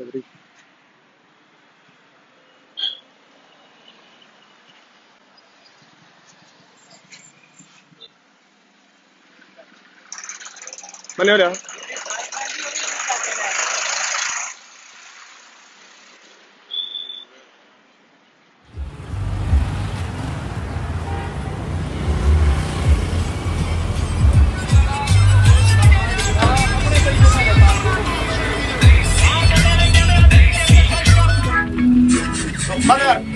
everything. Valeu, Léo. Hadi.